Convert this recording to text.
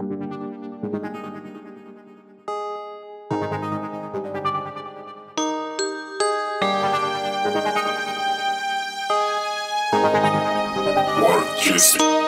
Work, kiss.